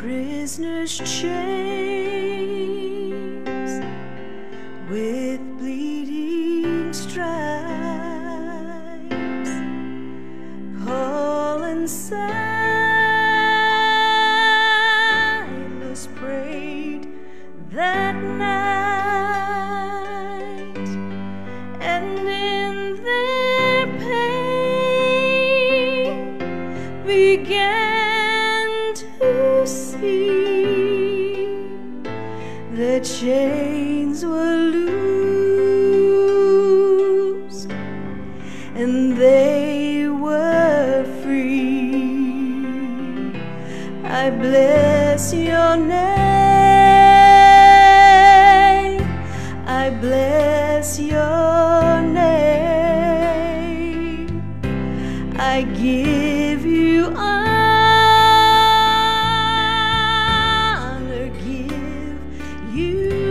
prisoner's chains. With see the chains were loosed and they were free. I bless your name. I bless your name. I give you honor,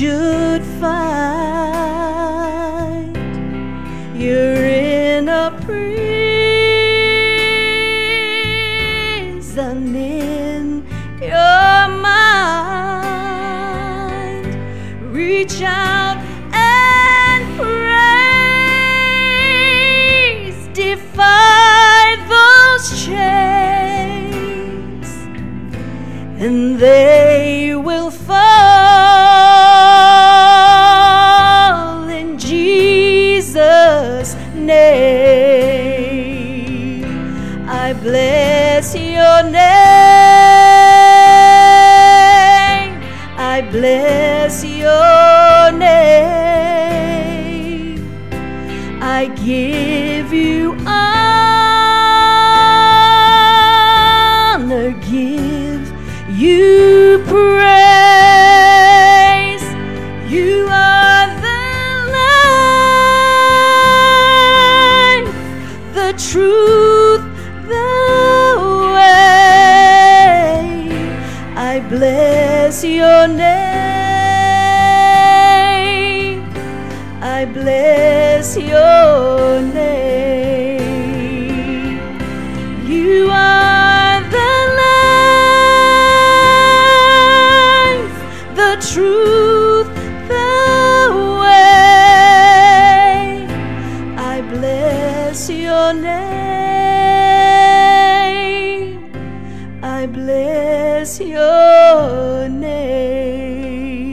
should find you're in a prison in your mind. Reach out I bless your name. I bless your name. I give you honor, give you praise. You are the life, the truth, bless your name. I bless your bless your name.